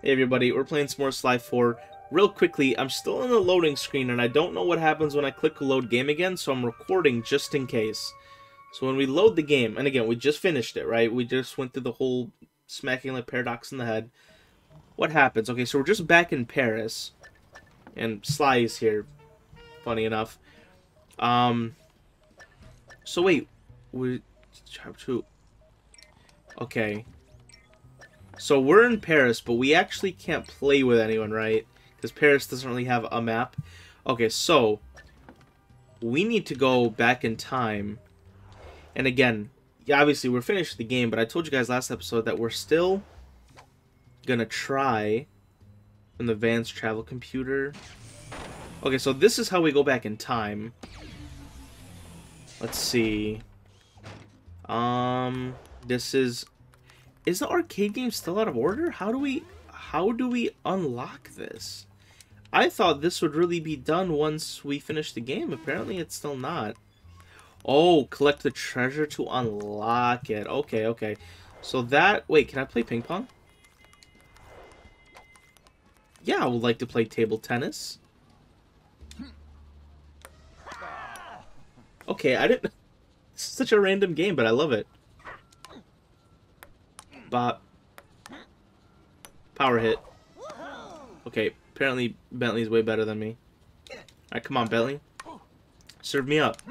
Hey everybody, we're playing some more Sly 4. Real quickly, I'm still in the loading screen and I don't know what happens when I click load game again, so I'm recording just in case. So when we load the game, and again, we just finished it, right? We just went through the whole smacking like paradox in the head. What happens? Okay, so we're just back in Paris. And Sly is here, funny enough. Um, so wait, we chapter two. Okay, so we're in Paris, but we actually can't play with anyone, right? Because Paris doesn't really have a map. Okay, so we need to go back in time. And again, obviously we're finished the game, but I told you guys last episode that we're still gonna try in the Vance travel computer. Okay, so this is how we go back in time. Let's see. Um, this is is the arcade game still out of order? How do we how do we unlock this? I thought this would really be done once we finish the game. Apparently it's still not. Oh, collect the treasure to unlock it. Okay, okay. So that... Wait, can I play ping pong? Yeah, I would like to play table tennis. Okay, I didn't... This is such a random game, but I love it. Bop. Power hit. Okay, apparently Bentley's way better than me. Alright, come on, Bentley. Serve me up.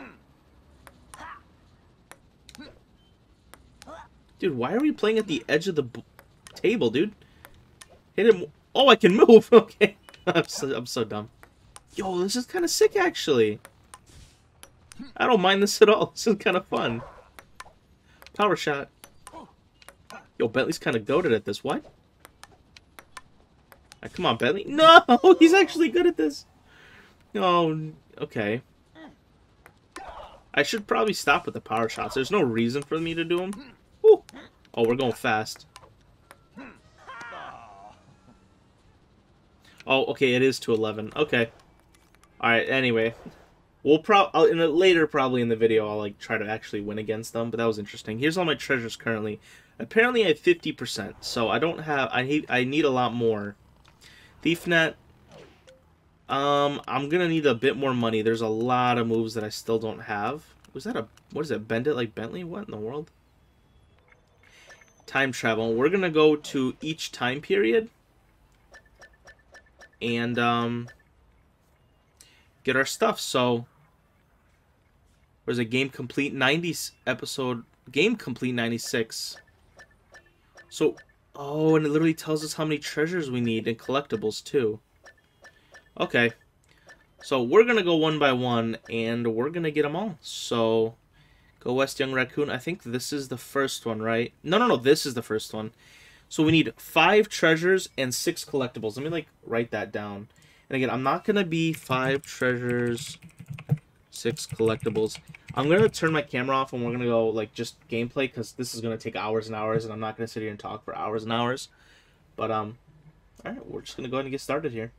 Dude, why are we playing at the edge of the table, dude? Hit him. Oh, I can move. Okay. I'm so, I'm so dumb. Yo, this is kind of sick, actually. I don't mind this at all. This is kind of fun. Power shot. Yo, Bentley's kind of goaded at this. What? Right, come on, Bentley. No! He's actually good at this. Oh, okay. I should probably stop with the power shots. There's no reason for me to do them. Woo. Oh, we're going fast. Oh, okay, it is to 11. Okay. Alright, anyway. We'll probably uh, in a, later probably in the video I'll like try to actually win against them, but that was interesting. Here's all my treasures currently. Apparently I have 50%, so I don't have... I need, I need a lot more. ThiefNet... Um, I'm gonna need a bit more money. There's a lot of moves that I still don't have. Was that a... What is that? Bend it like Bentley? What in the world? Time travel. We're gonna go to each time period. And, um... Get our stuff, so... Where's a game complete 90 episode game complete 96 so, oh, and it literally tells us how many treasures we need and collectibles, too. Okay. So, we're going to go one by one, and we're going to get them all. So, go West Young Raccoon. I think this is the first one, right? No, no, no, this is the first one. So, we need five treasures and six collectibles. Let me, like, write that down. And again, I'm not going to be five treasures, six collectibles. I'm gonna turn my camera off and we're gonna go like just gameplay because this is gonna take hours and hours and I'm not gonna sit here and talk for hours and hours. But um, all right, we're just gonna go ahead and get started here.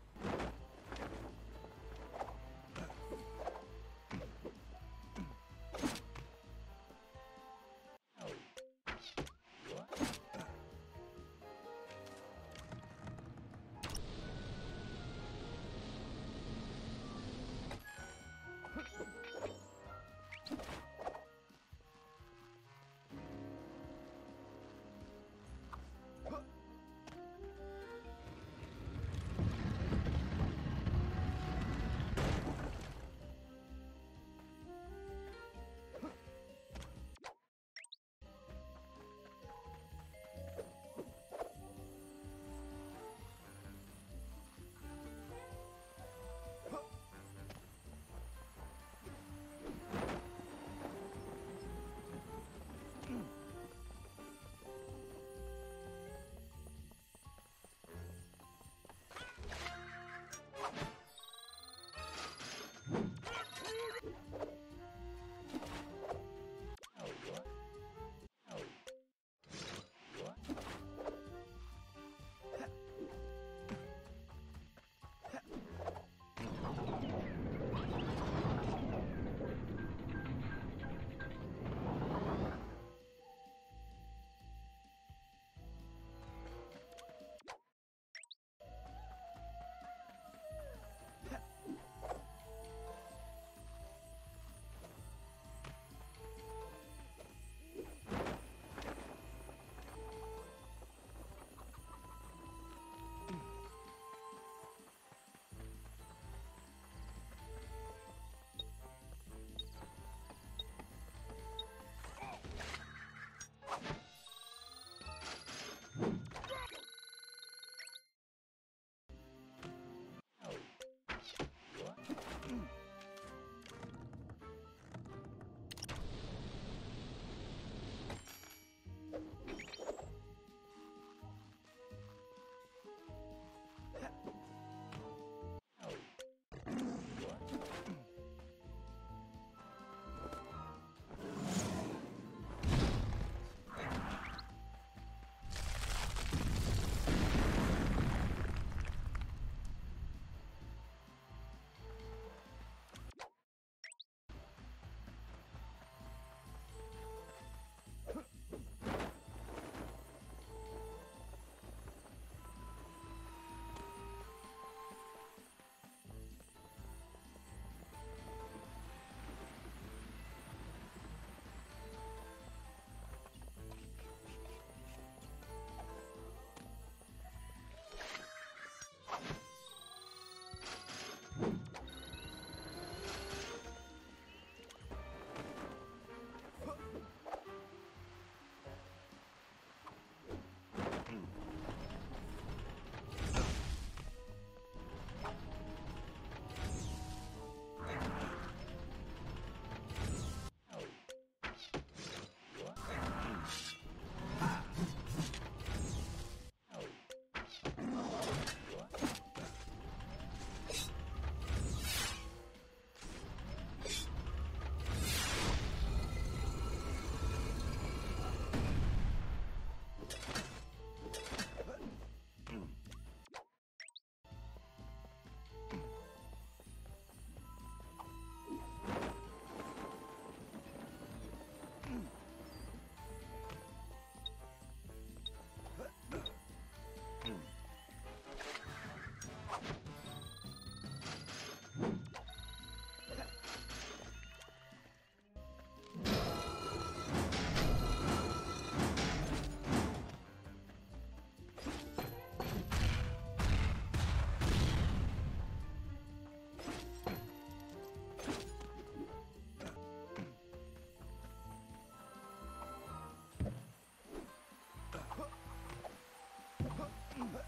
Mm-hmm.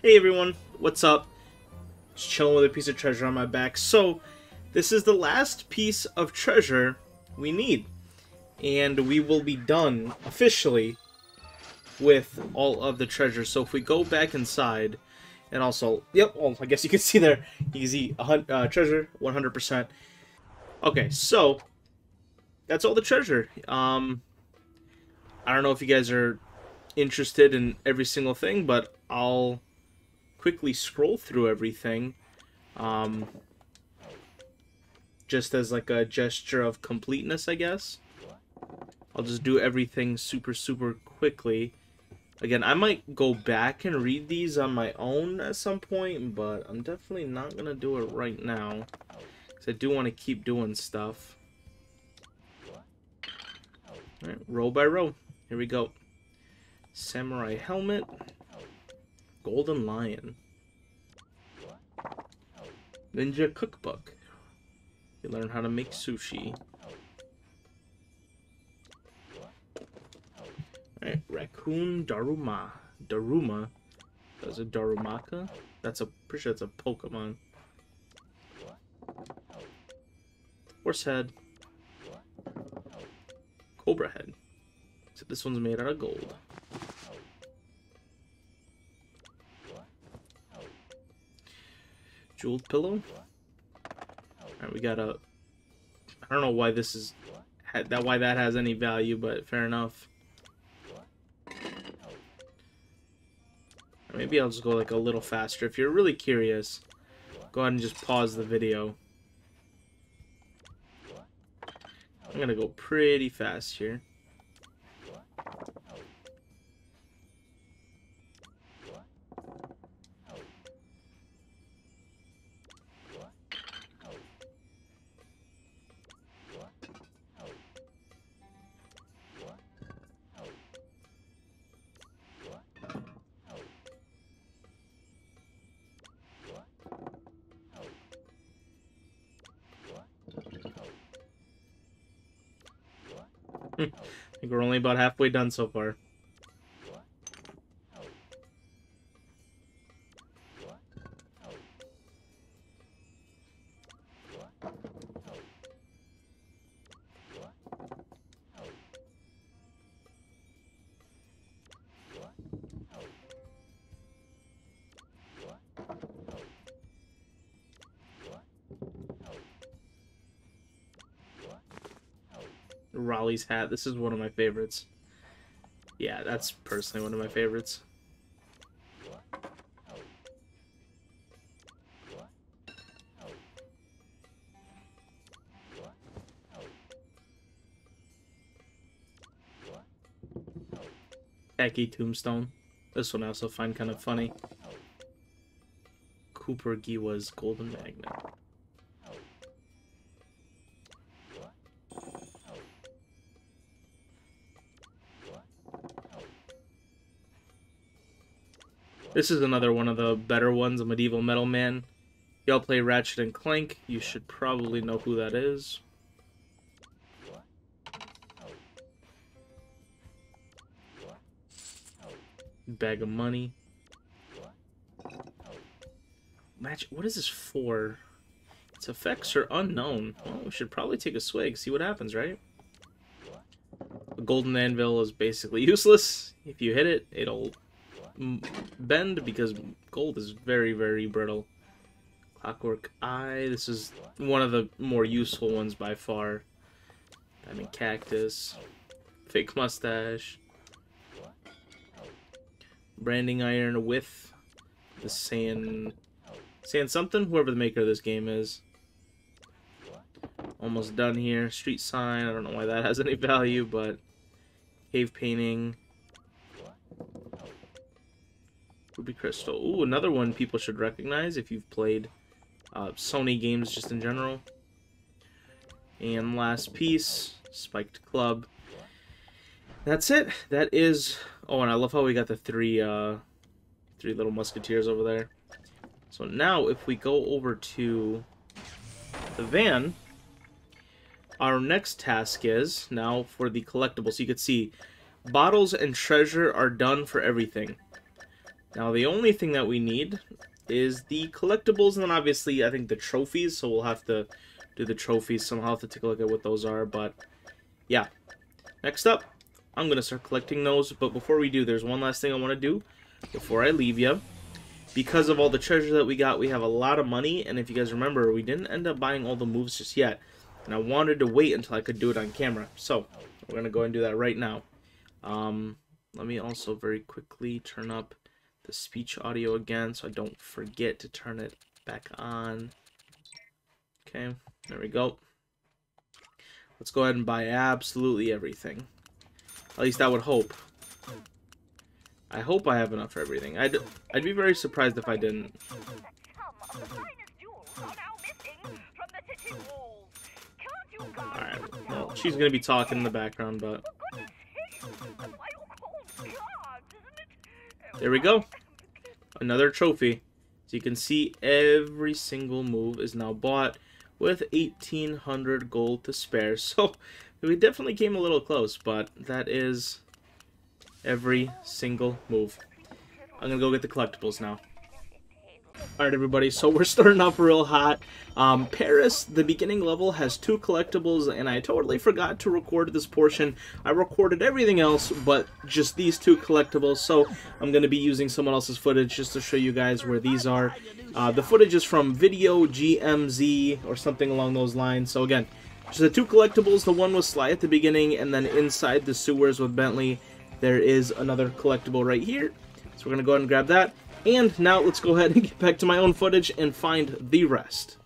Hey everyone, what's up? Just chilling with a piece of treasure on my back. So, this is the last piece of treasure we need. And we will be done, officially, with all of the treasure. So if we go back inside, and also, yep, well, I guess you can see there, easy uh, treasure, 100%. Okay, so, that's all the treasure. Um, I don't know if you guys are interested in every single thing, but I'll quickly scroll through everything. Um, just as like a gesture of completeness, I guess. I'll just do everything super, super quickly. Again, I might go back and read these on my own at some point, but I'm definitely not going to do it right now. Because I do want to keep doing stuff. Alright, row by row. Here we go. Samurai helmet. Golden lion. Ninja cookbook. You learn how to make sushi. Alright, Raccoon Daruma. Daruma. That's a Darumaka? That's a pretty sure that's a Pokemon. Horse head. Cobra head. So this one's made out of gold. Jeweled pillow. Alright, we got a... I don't know why this is... That why that has any value, but fair enough. Maybe I'll just go like a little faster. If you're really curious, go ahead and just pause the video. I'm gonna go pretty fast here. I think we're only about halfway done so far. Hat. This is one of my favorites. Yeah, that's personally one of my favorites. Khaki Tombstone. This one I also find kind of funny. Cooper Giwa's Golden Magnet. This is another one of the better ones, a Medieval Metal Man. Y'all play Ratchet and Clank, you should probably know who that is. Bag of money. Match. What is this for? Its effects are unknown. Well, we should probably take a swig, see what happens, right? A golden anvil is basically useless. If you hit it, it'll bend because gold is very, very brittle. Clockwork Eye. This is one of the more useful ones by far. Diamond Cactus. Fake Mustache. Branding Iron with the sand... Sand something? Whoever the maker of this game is. Almost done here. Street Sign. I don't know why that has any value, but... Cave Painting. Ruby Crystal. Ooh, another one people should recognize if you've played uh, Sony games just in general. And last piece, Spiked Club. That's it. That is... Oh, and I love how we got the three, uh, three little musketeers over there. So now, if we go over to the van, our next task is, now for the collectibles, so you can see, bottles and treasure are done for everything. Now, the only thing that we need is the collectibles, and then obviously, I think the trophies, so we'll have to do the trophies somehow, to take a look at what those are, but yeah. Next up, I'm going to start collecting those, but before we do, there's one last thing I want to do before I leave you. Because of all the treasure that we got, we have a lot of money, and if you guys remember, we didn't end up buying all the moves just yet, and I wanted to wait until I could do it on camera, so we're going to go and do that right now. Um, let me also very quickly turn up the speech audio again so I don't forget to turn it back on. Okay, there we go. Let's go ahead and buy absolutely everything. At least I would hope. I hope I have enough for everything. I'd, I'd be very surprised if I didn't. Alright, well, she's gonna be talking in the background, but... There we go. Another trophy. So you can see every single move is now bought with 1800 gold to spare. So we definitely came a little close, but that is every single move. I'm going to go get the collectibles now. Alright everybody, so we're starting off real hot. Um, Paris, the beginning level, has two collectibles, and I totally forgot to record this portion. I recorded everything else, but just these two collectibles, so I'm going to be using someone else's footage just to show you guys where these are. Uh, the footage is from Video GMZ, or something along those lines, so again, just the two collectibles, the one with Sly at the beginning, and then inside the sewers with Bentley, there is another collectible right here. So we're going to go ahead and grab that. And now let's go ahead and get back to my own footage and find the rest.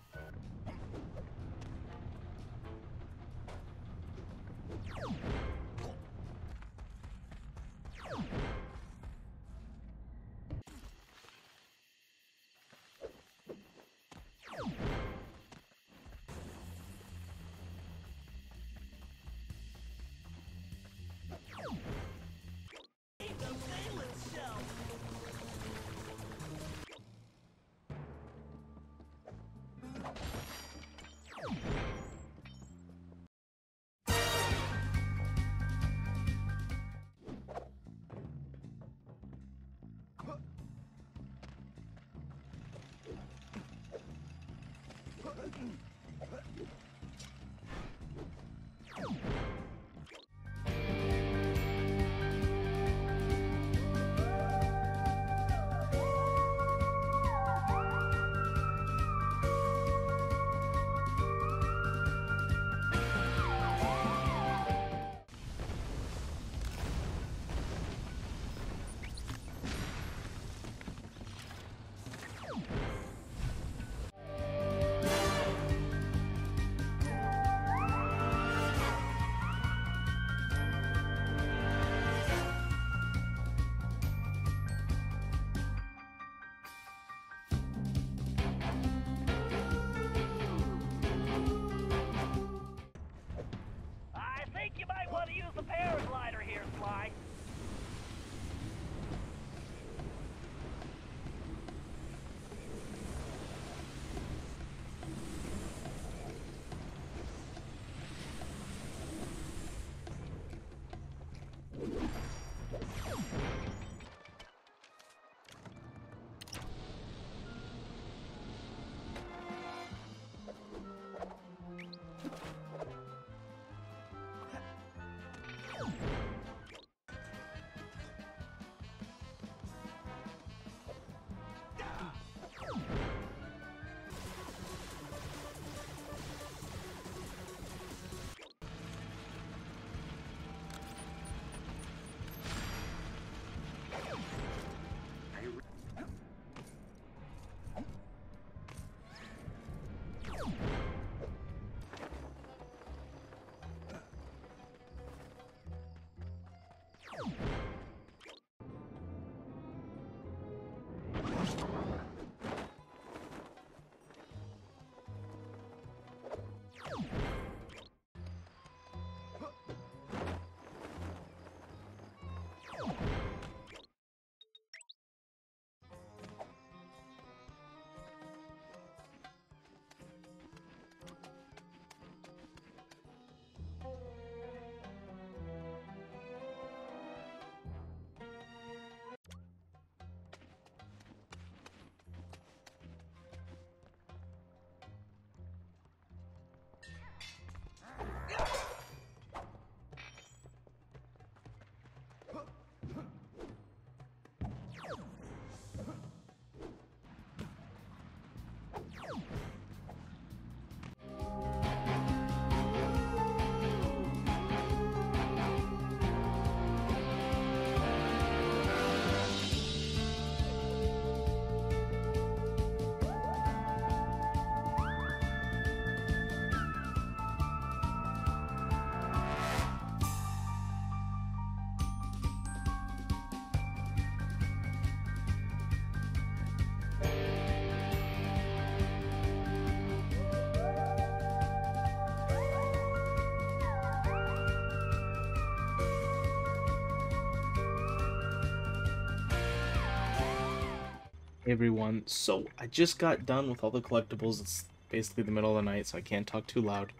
Everyone, so I just got done with all the collectibles. It's basically the middle of the night, so I can't talk too loud.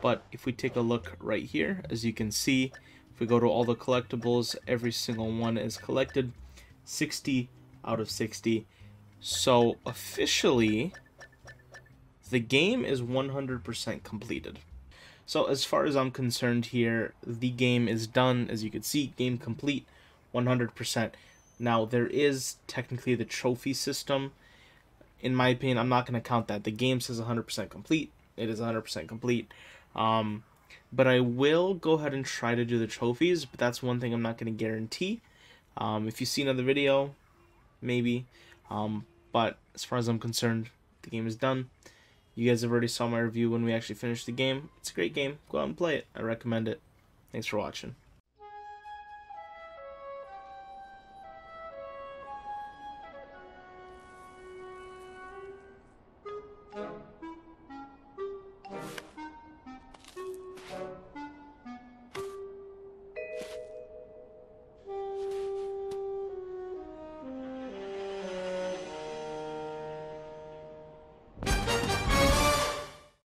But if we take a look right here, as you can see, if we go to all the collectibles, every single one is collected. 60 out of 60. So officially, the game is 100% completed. So as far as I'm concerned here, the game is done. As you can see, game complete, 100%. Now, there is technically the trophy system. In my opinion, I'm not going to count that. The game says 100% complete. It is 100% complete. Um, but I will go ahead and try to do the trophies, but that's one thing I'm not going to guarantee. Um, if you see another video, maybe. Um, but as far as I'm concerned, the game is done. You guys have already saw my review when we actually finished the game. It's a great game. Go out and play it. I recommend it. Thanks for watching.